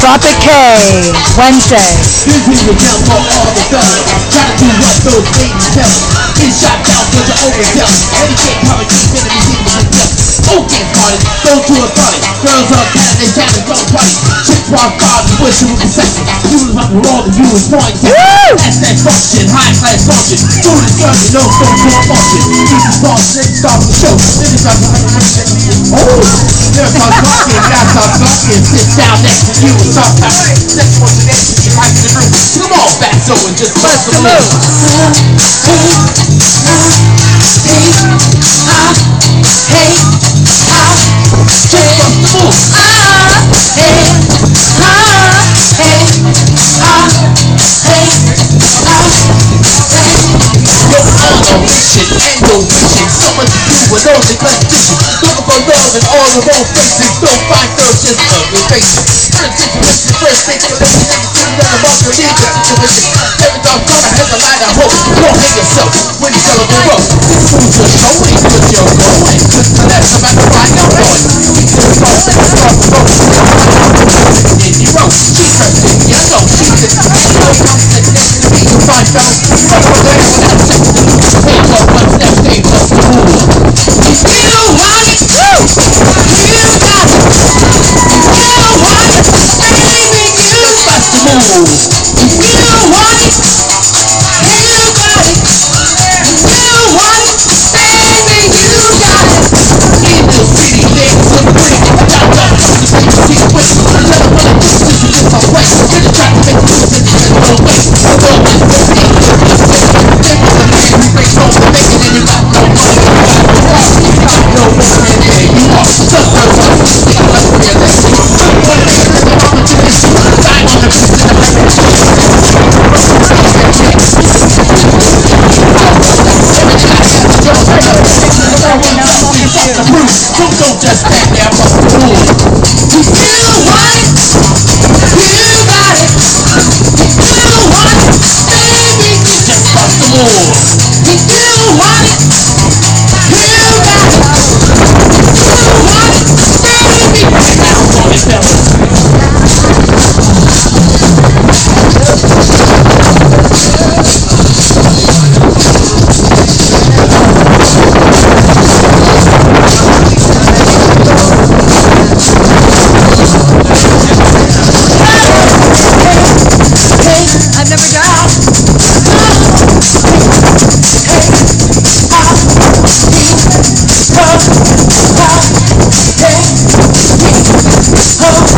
Tropic K, Wednesday. For all the fellas. Try to do what those ladies tell us. Get shot down cause you're. And you can't Get started, go to a party. Girls are cat, they chat and don't party. Chicks walk by, you wish you were possessive. You was about to roll and you was point. That's that function, high class function. Girl, you know, so full function. This is all shit, start the show. It's like, oh, start talking, guys start talking. Sit down next to you and start talking. That's what's the next you like in the room. Come on, back so and just bust the move. On a mission and you're wishing someone to do with the condition. Looking for love in all the wrong places. Don't find girls just ugly faces. First situation, first thing, you're living in the city of situation. Every dog gonna have a light of hope. Don't hate yourself when you to roll. This fool's just showing You still want Don't just back there, bust the move. You want it? You got it. You want it? Baby, you just bust the move. Hey,